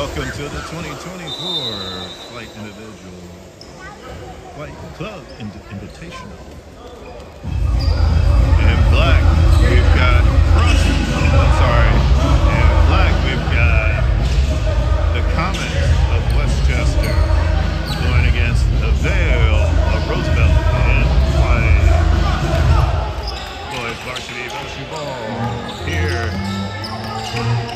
Welcome to the 2024 Flight Individual Flight Club Ind- Invitational. In black, we've got Crush. I'm sorry. In black, we've got the Comets of Westchester going against the Vale of Roosevelt and White. Boys Varsity Basketball here.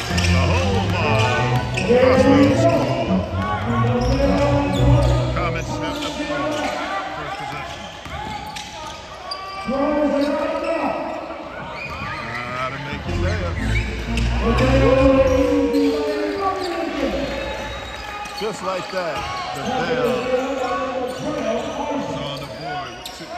Just like that, the Vale is on the board with two.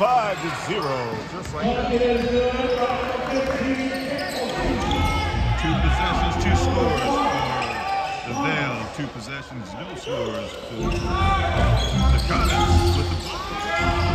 Five to zero, just like that. Two possessions, two scores for the Vale. Two possessions, no scores for the Comets with the ball.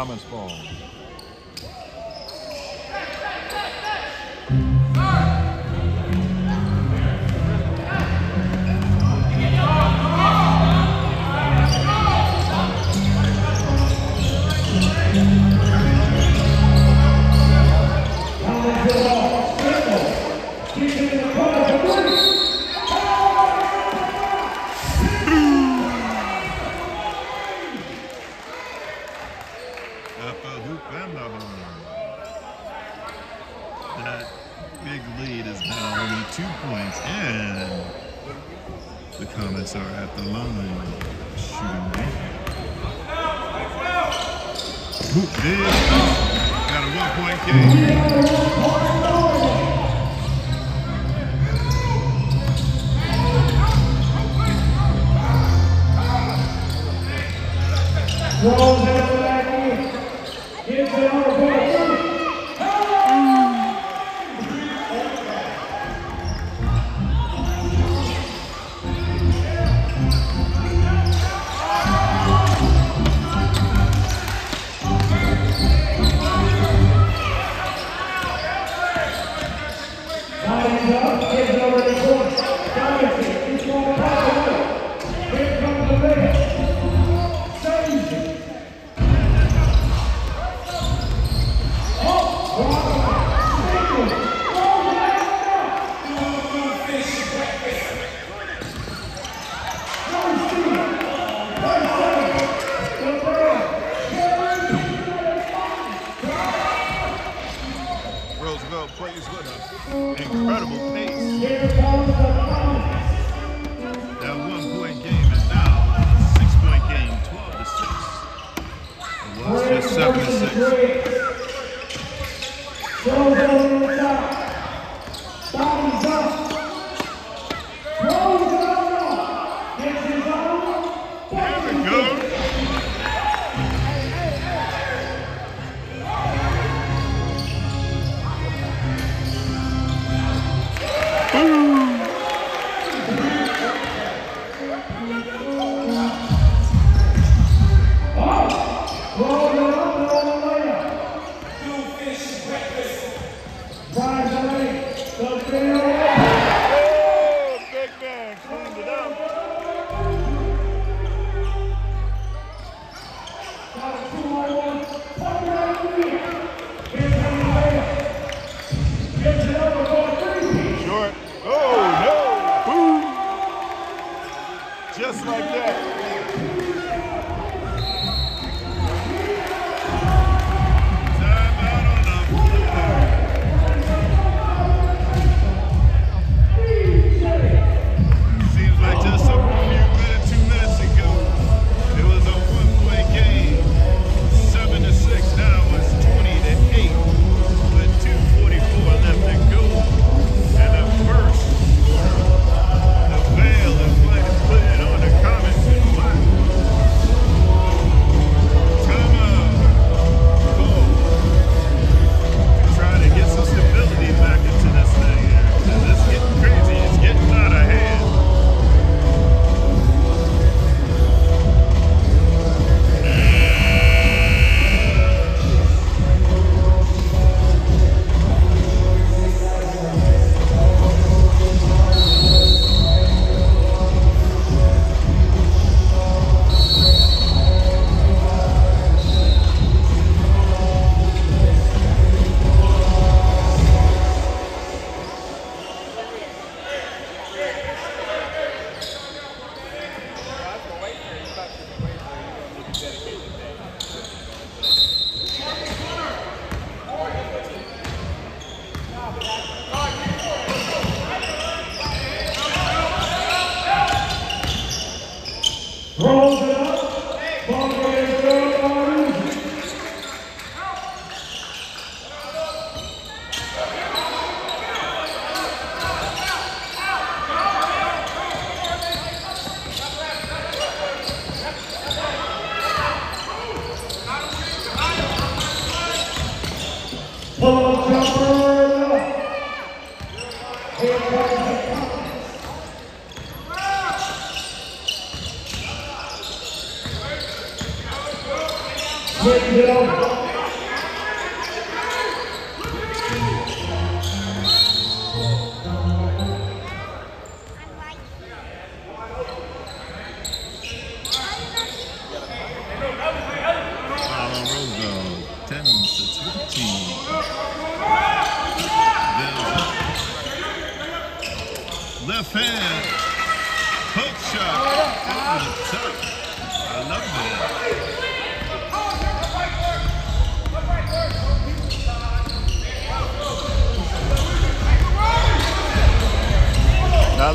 Comets ball.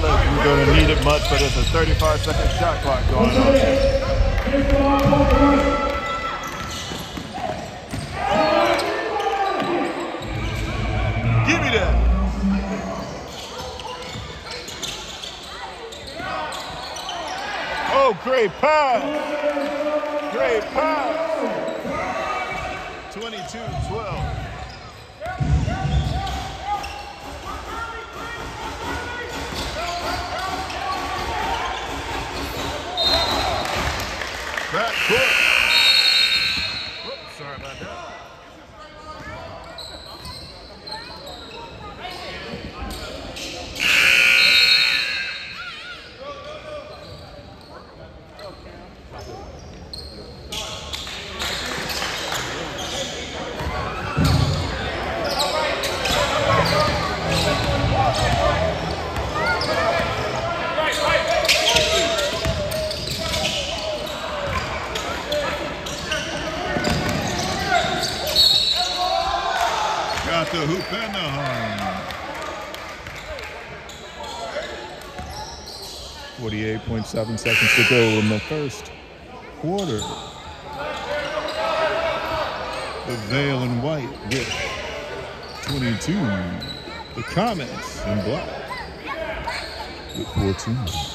Dallas. We're going to need it much, but it's a 35 second shot clock going on. Give me that. Oh, great pass. Great pass. seconds to go in the first quarter. The Vale and White with 22. The Comets in black with 14.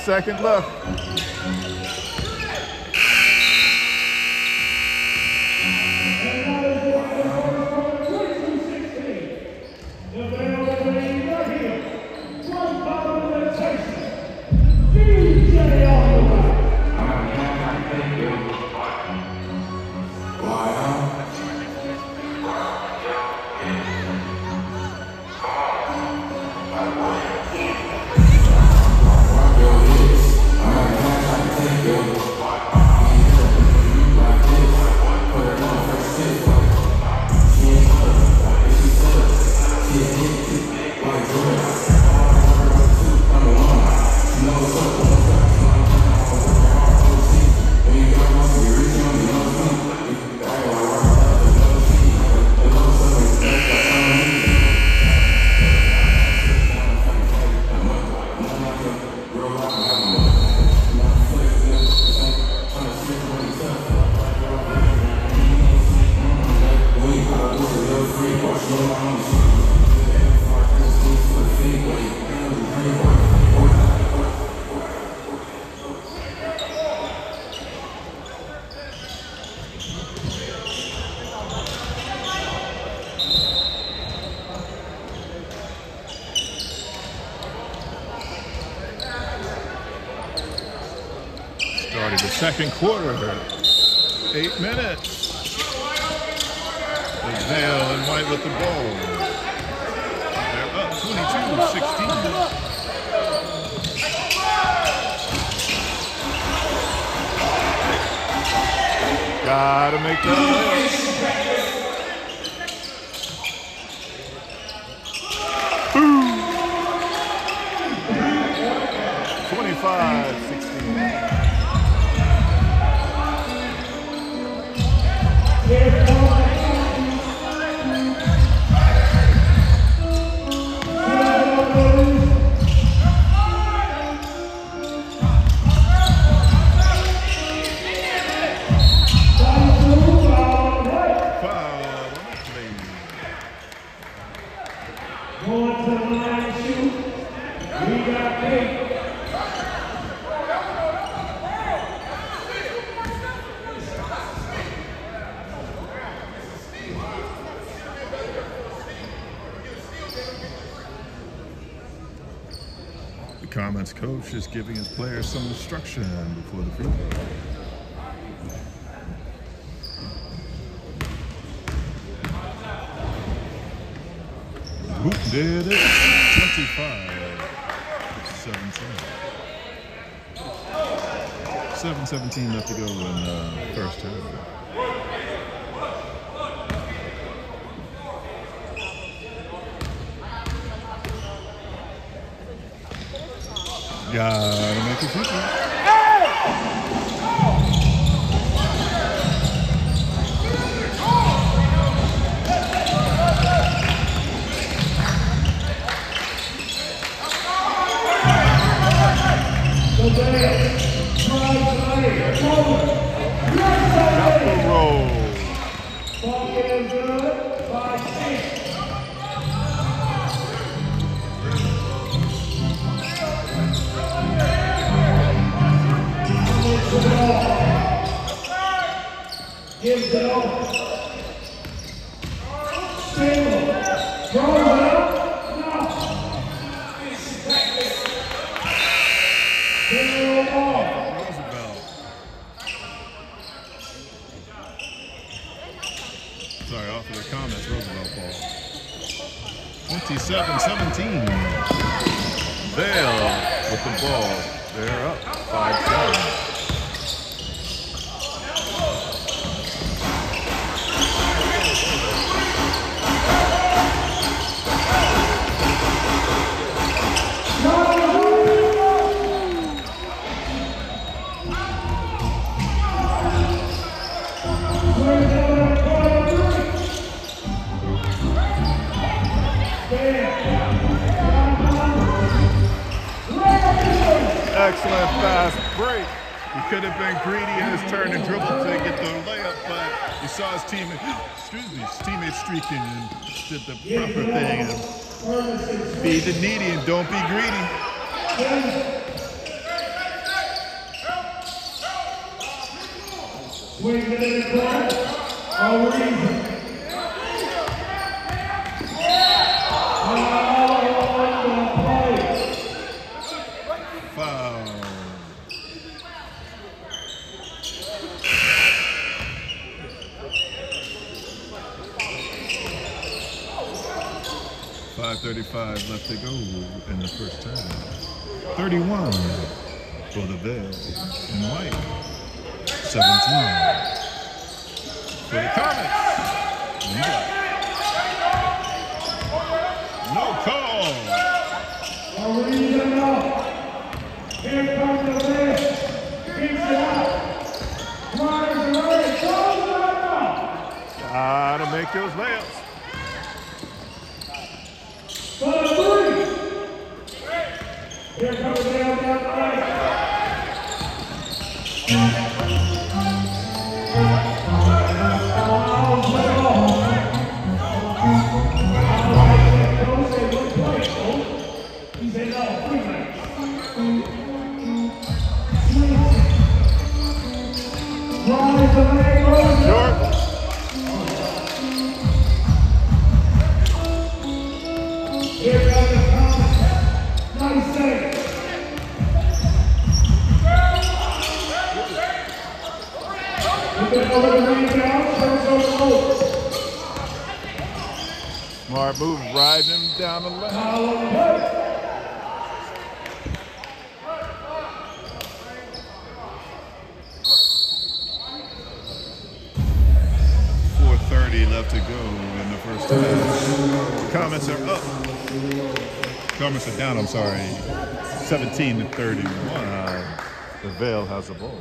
second left. second quarter. His coach is giving his players some instruction before the free throw. Hoop did it. 25 17. 7 17 left to go in uh, first half. Gotta make it. Double roll. Gives it over. Single. Throws it up. No. Zero ball. Roosevelt. Sorry, off of the Comets, Roosevelt ball. 27 17. Bale with the ball. They're up 5 7. Excellent fast break. He could have been greedy in his turn and dribbled to get the layup, but he saw his teammate, excuse me, his teammate streaking and did the proper thing and feed the needy and don't be greedy. Swing it in the corner. 35 left to go in the first half. 31 for the Vale and white. 17 for the Comets in. No call. Here comes the list. Keeps it up. Flyers away. Gotta make those layups. Short. Smart move, riding him down the lane. Foul. Four thirty left to go in the first half. Comets are up. Comets are down. I'm sorry. Seventeen to thirty-one. Uh, the Vale has the ball.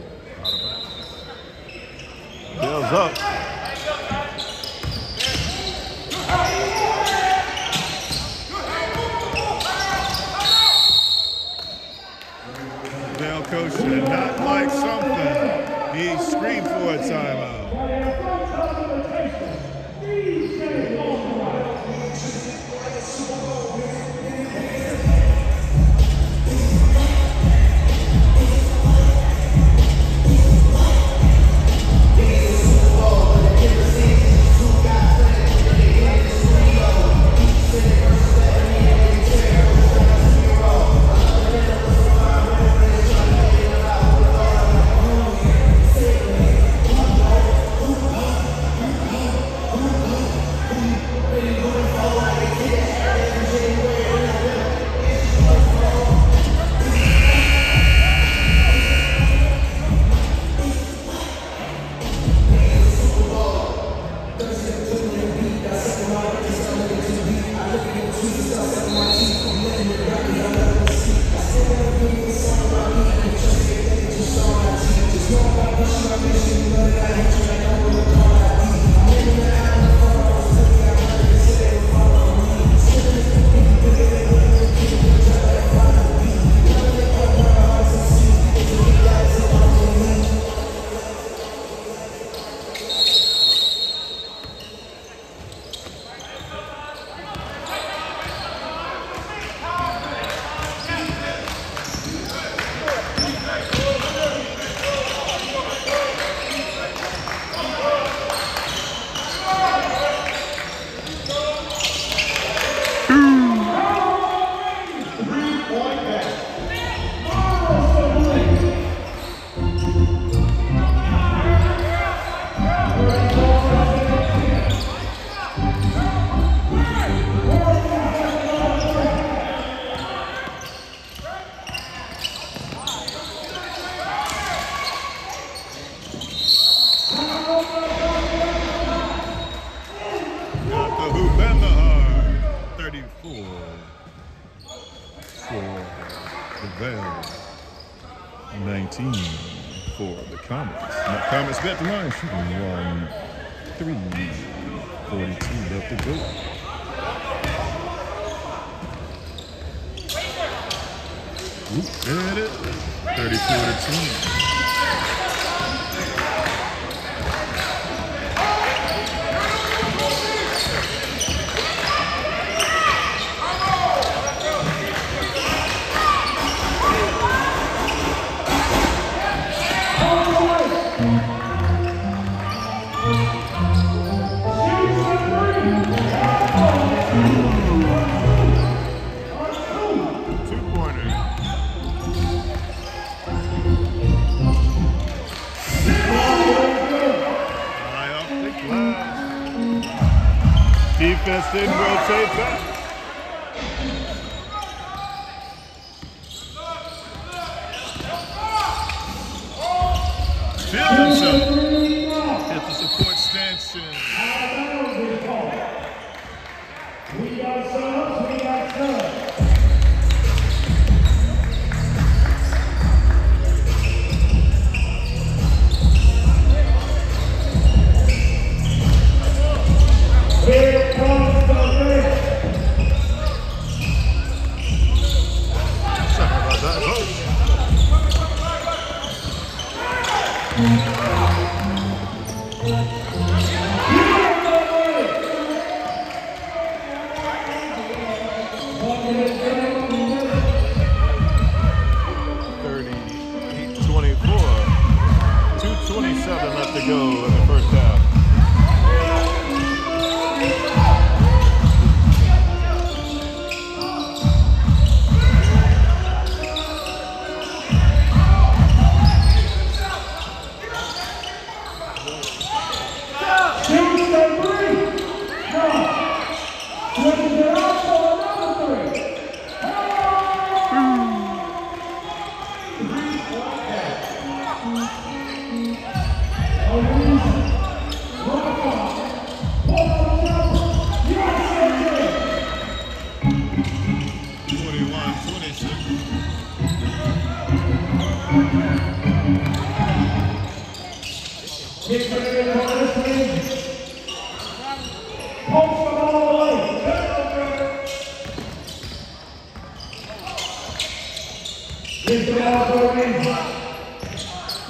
Glass. Defense didn't rotate back.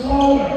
Floater.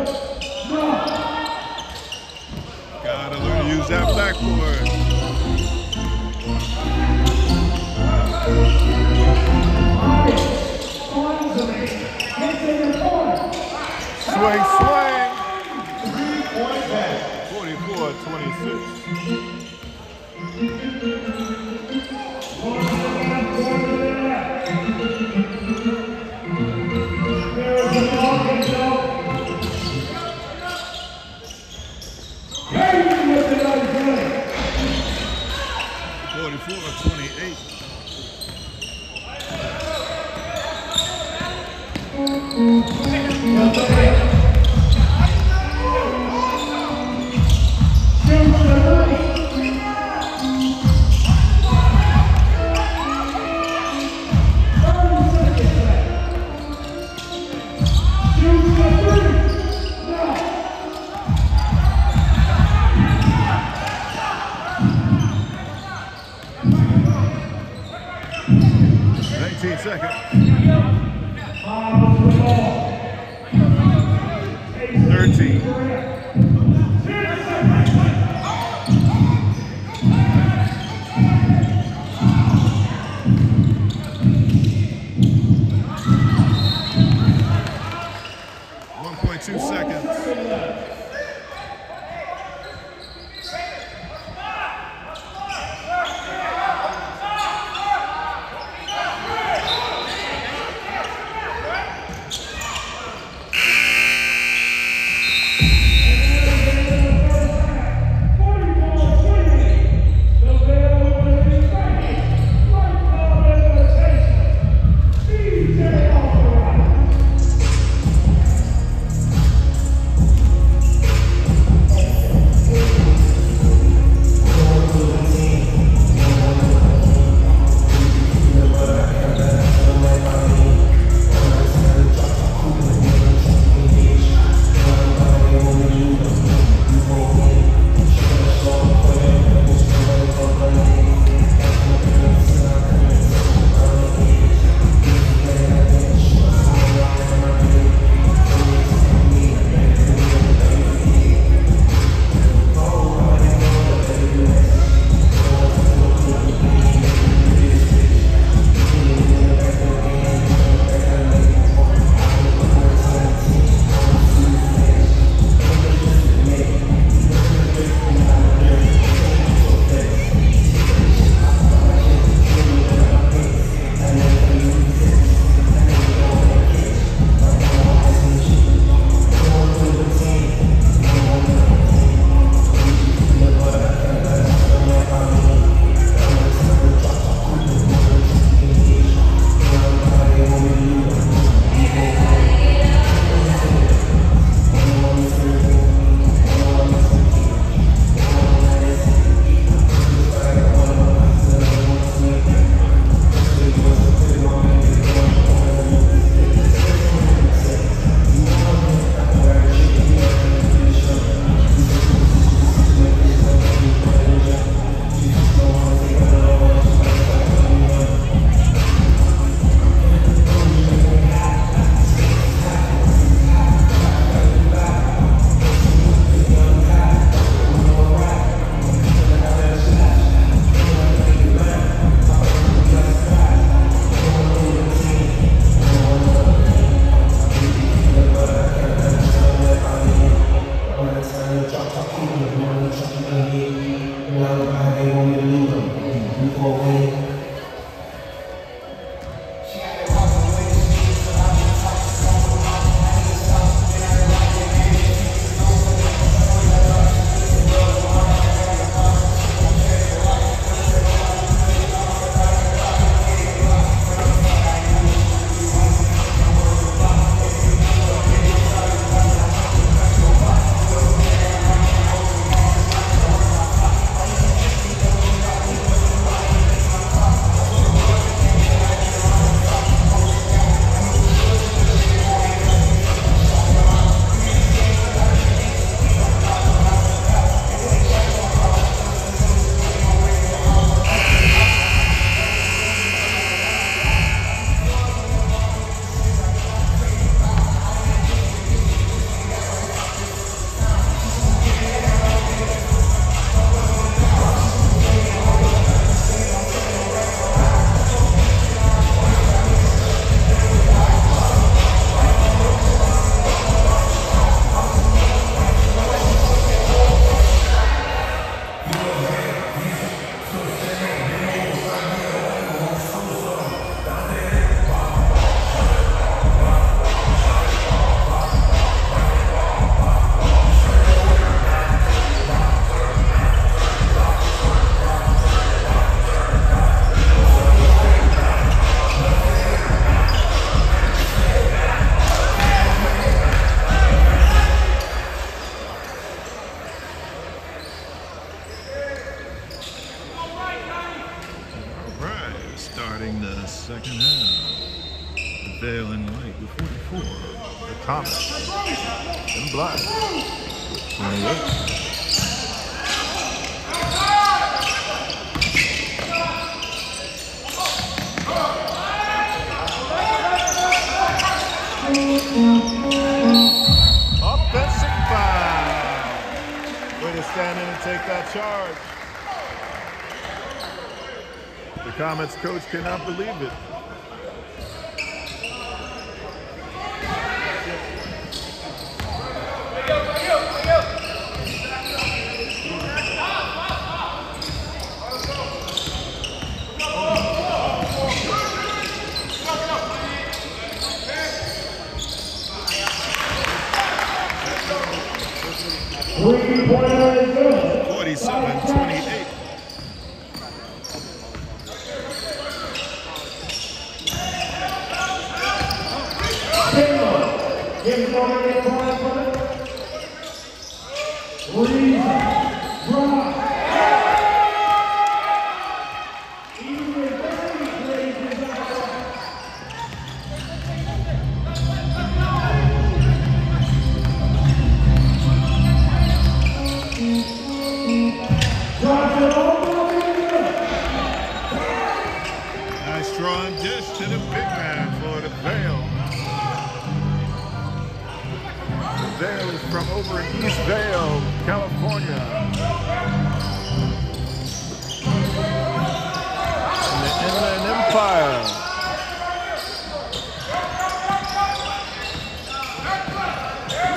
Comets coach cannot believe it.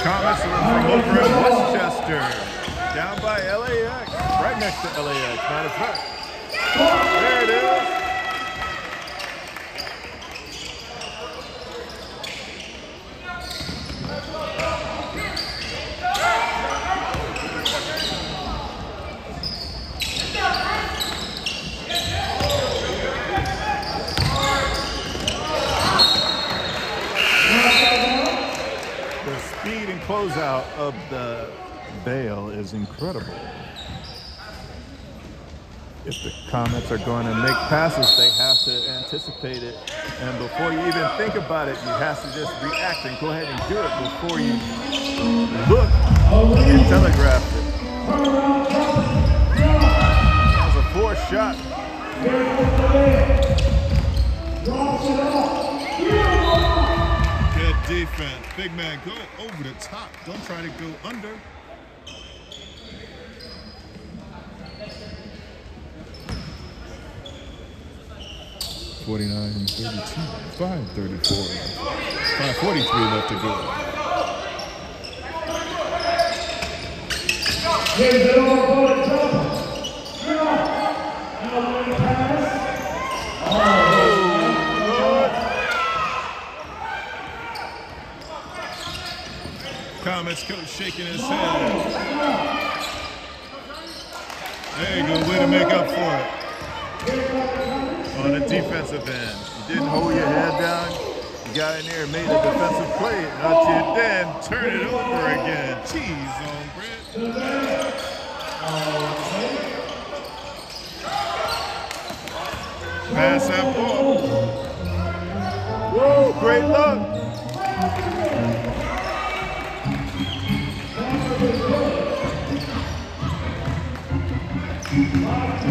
Are from over in Westchester, down by LAX, right next to LAX, matter of fact. There it is. The speed and closeout of the Vale is incredible. If the Comets are going to make passes, they have to anticipate it. And before you even think about it, you have to just react and go ahead and do it before you look and telegraph it. That was a forced shot. It. Defense. Big man, go over the top. Don't try to go under. Forty-nine and thirty-two. Five thirty-four. Five forty-three left to go. Comets coach shaking his head. There you go. Way to make up for it. on the defensive end. You didn't hold your head down. You got in there and made a defensive play. Not you then Turn it over again. Cheese on bread. Pass that ball. Whoa, great luck.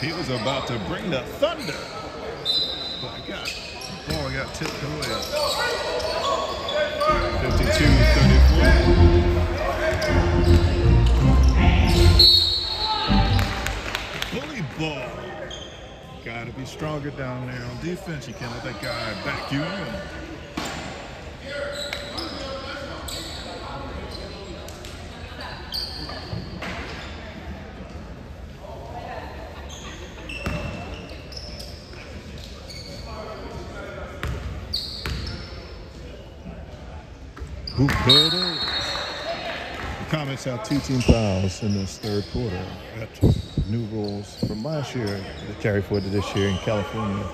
He was about to bring the thunder. But I got the ball got tipped away. 52-34. Bully ball. Gotta be stronger down there on defense. You can't let that guy back you in. Oop, there it is. Comets have two team fouls in this third quarter. New rules from last year that carry forward to this year in California.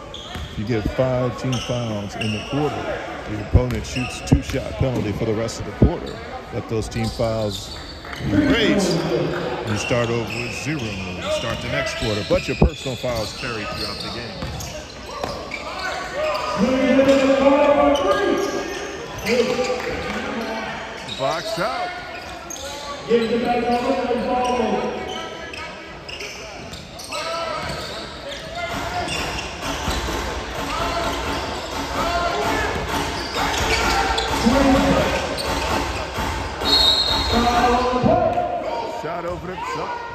If you get five team fouls in the quarter, the opponent shoots two shot penalty for the rest of the quarter. Let those team fouls erase. You start over with zero. You start the next quarter, but your personal fouls carry throughout the game. Box out. Give the back over to the ball. Shot over the top.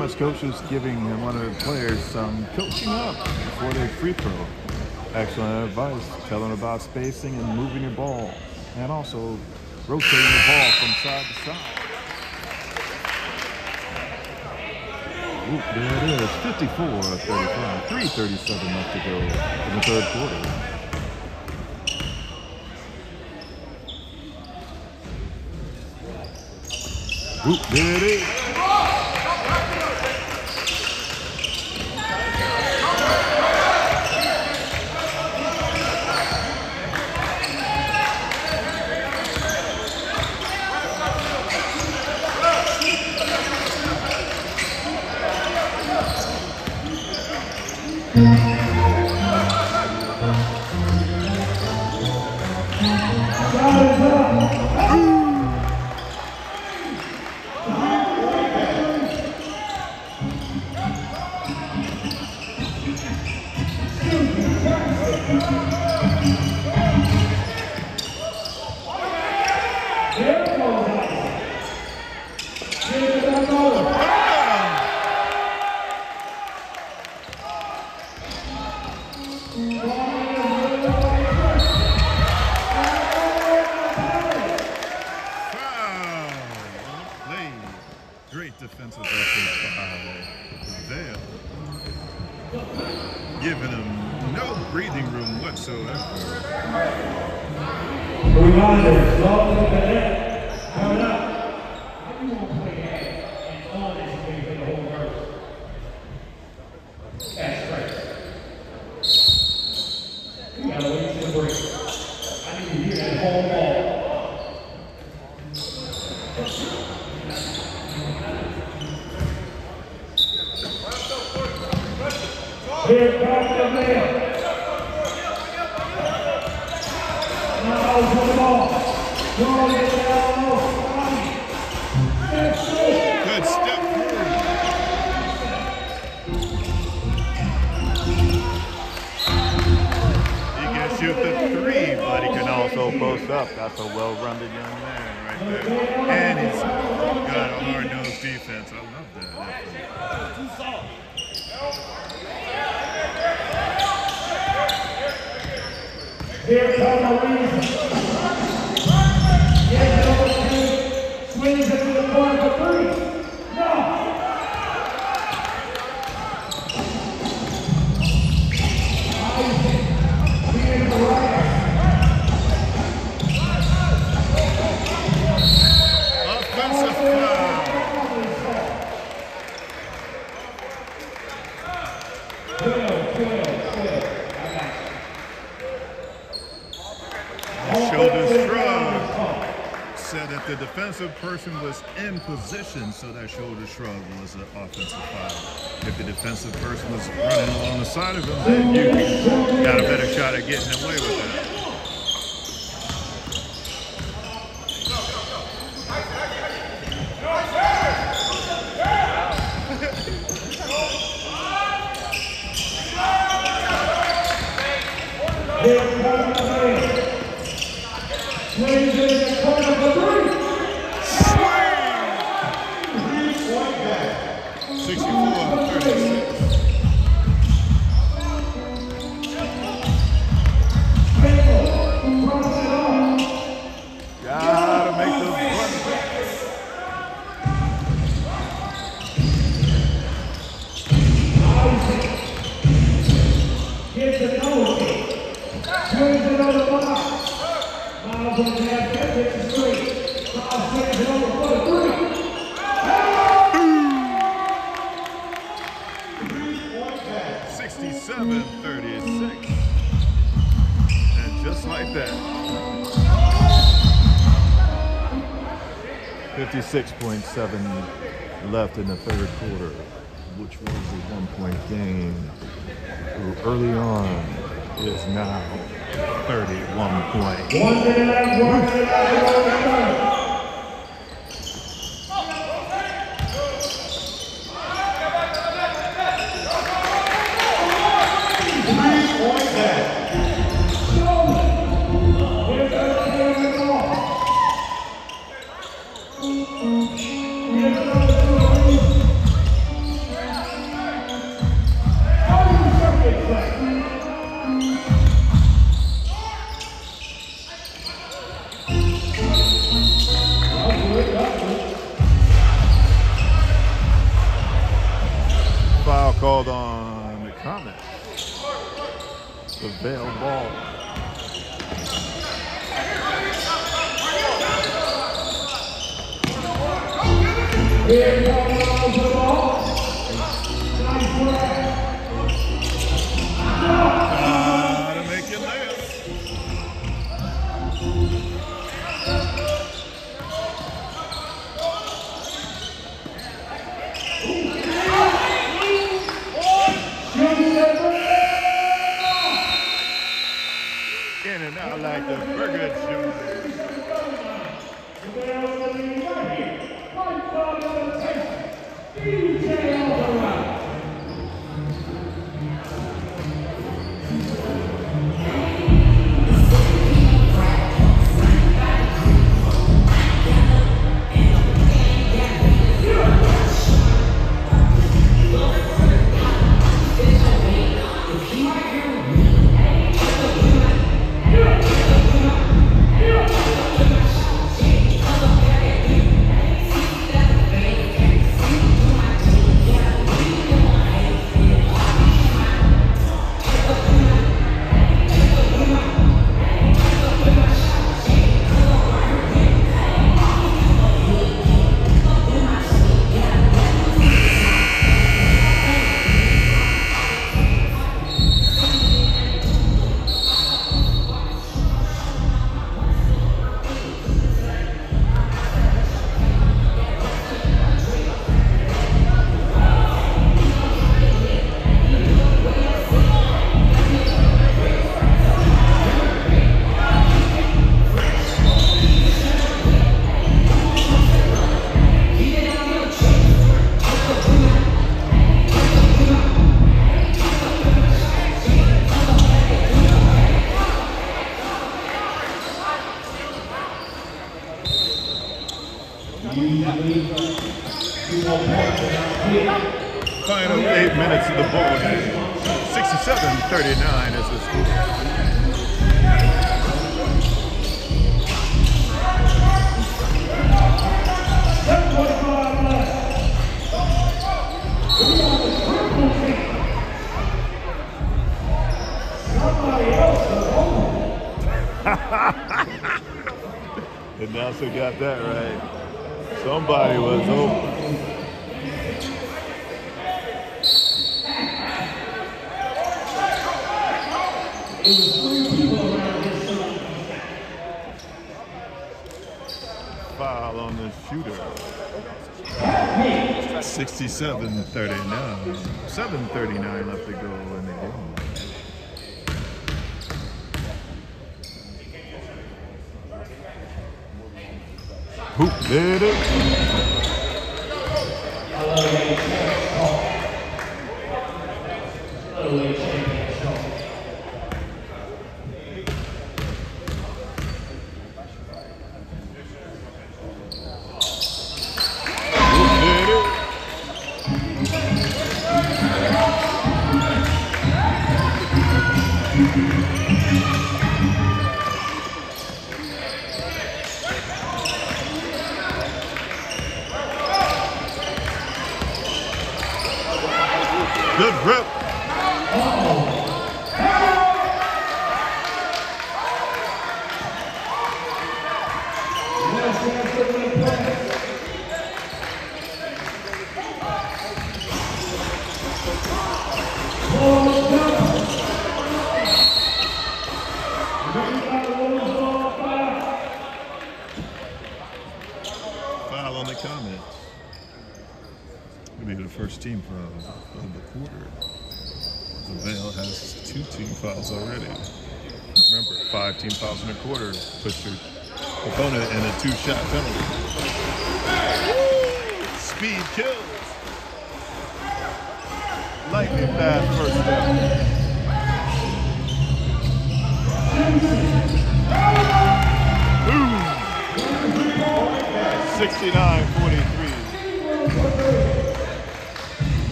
Comets coach is giving one of the players some coaching up before they free throw. Excellent advice. Tell them about spacing and moving your ball, and also rotating the ball from side to side. Oop, there it is. 54 35. 337 left to go in the third quarter. Oop, there it is. Defensive person was in position, so that shoulder shrug was an offensive foul. If the defensive person was running along the side of him, then you got a better shot at getting away with that. In the third Hoop did it. Hoop did it. Good rip. Comets. It'll be the first team foul of the quarter. the Vale has two team fouls already. Remember, five team fouls in a quarter puts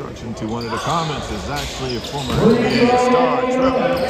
introduction to one of the Comets is actually a former NBA star, Trevor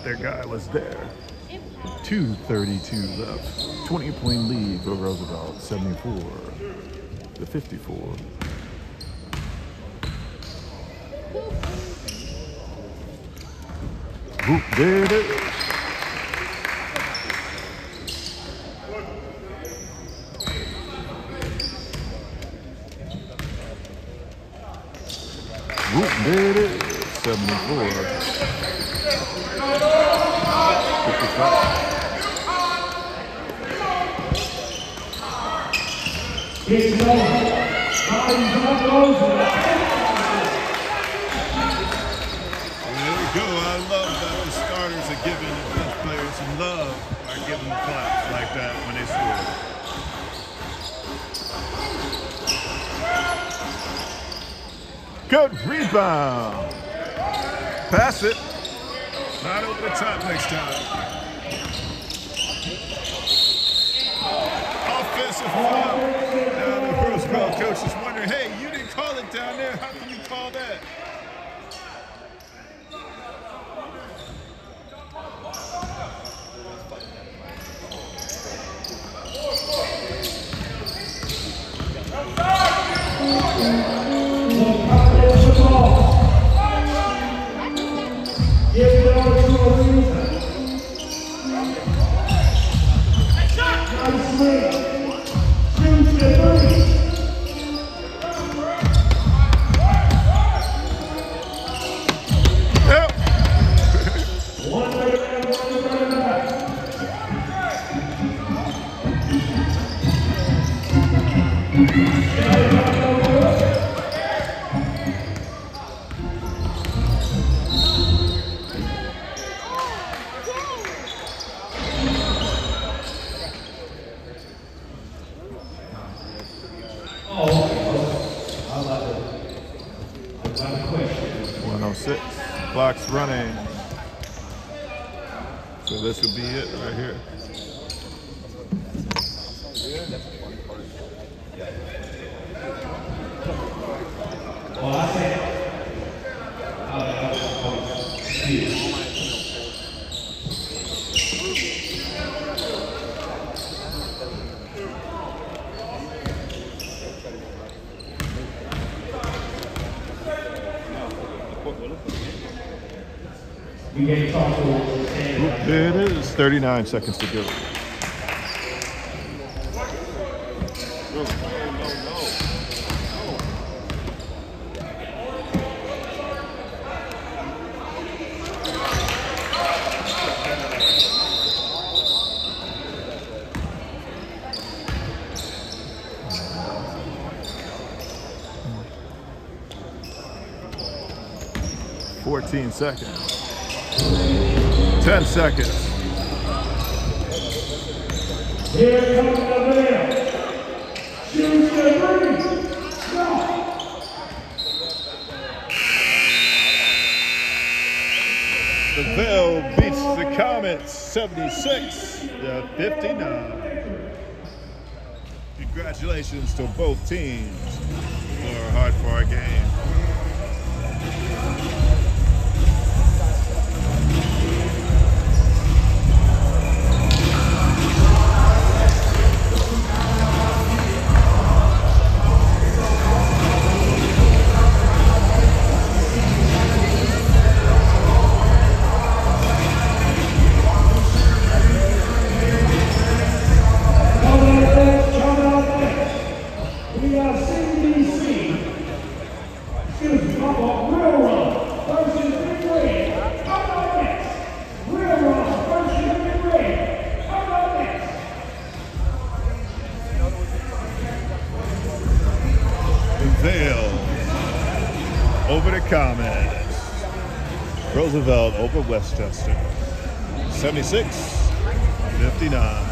thought their guy was there. 232 left. 20 point lead for Roosevelt. 74 to 54. There it is. Good rebound. Pass it. Not over the top next time. Offensive foul. Now the first round coaches It is, 39 seconds to go. seconds. 10 seconds. Here comes the man. Shoots the three. Beats the Comets 76 to 59. Congratulations to both teams for a hard fought game. Justin. 76, 59.